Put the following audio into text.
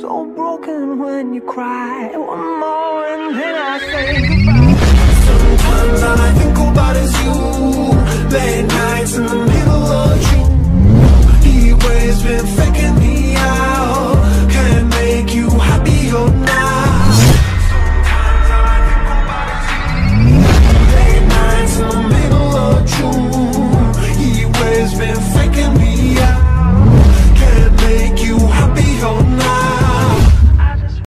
So broken when you cry. One more and then I say